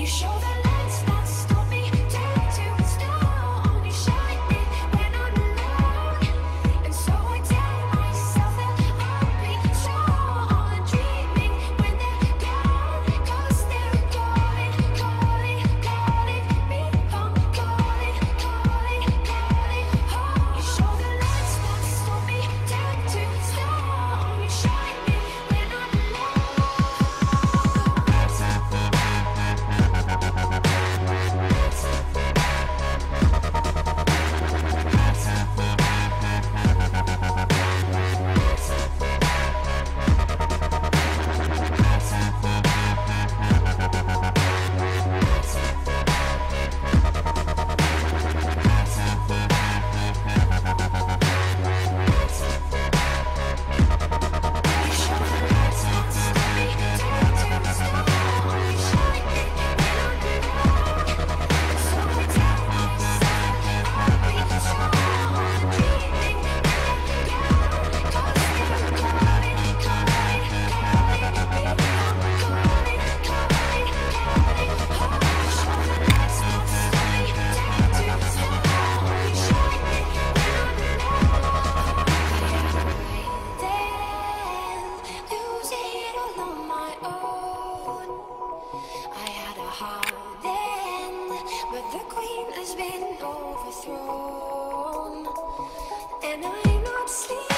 You show them. but the queen has been overthrown, and I'm not sleeping.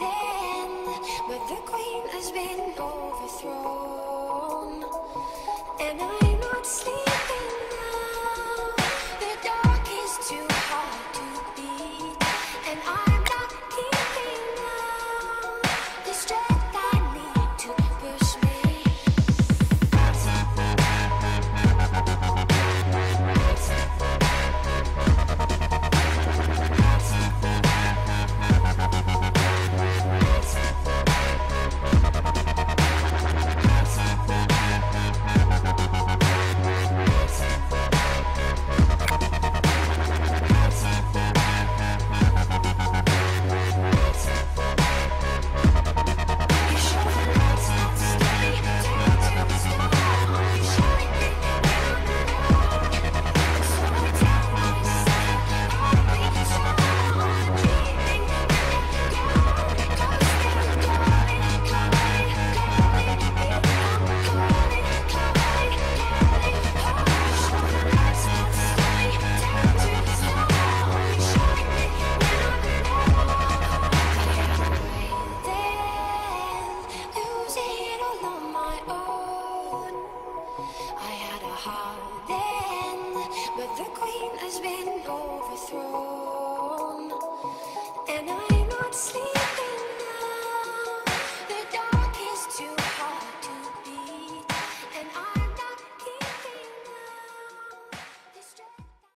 End, but the queen has been overthrown. And I'm